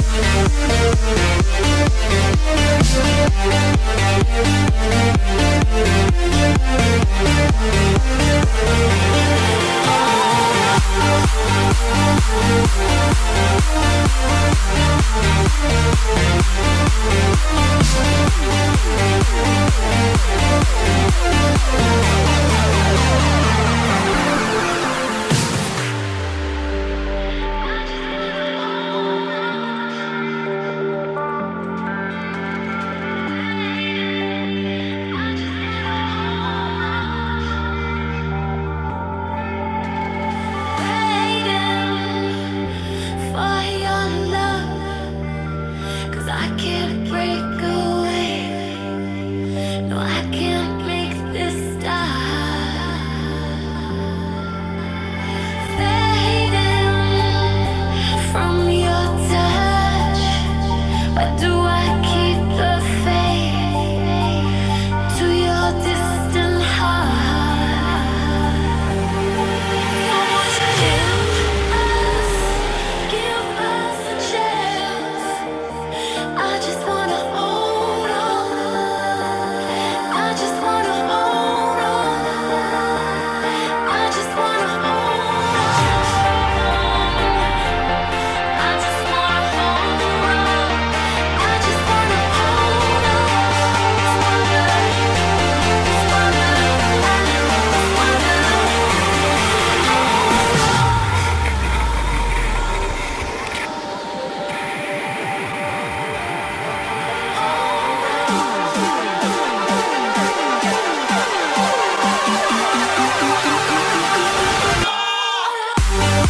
Música